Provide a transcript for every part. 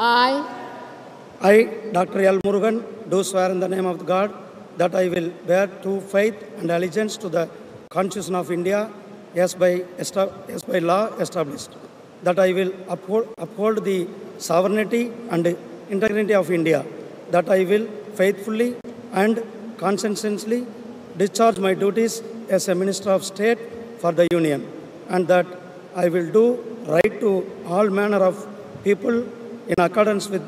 I, I, Dr. L. Murugan, do swear in the name of God that I will bear true faith and allegiance to the Constitution of India as by, as by law established, that I will uphold, uphold the sovereignty and integrity of India, that I will faithfully and conscientiously discharge my duties as a Minister of State for the Union, and that I will do right to all manner of people in accordance with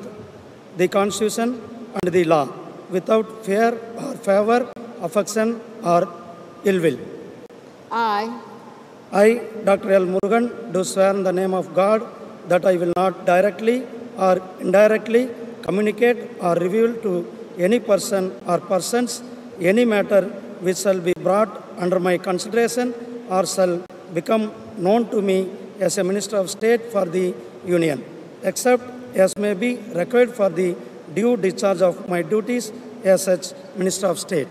the Constitution and the law, without fear or favor, affection or ill will. I, I, Dr. L. Murugan, do swear in the name of God that I will not directly or indirectly communicate or reveal to any person or persons any matter which shall be brought under my consideration or shall become known to me as a Minister of State for the Union, except as may be required for the due discharge of my duties as such Minister of State.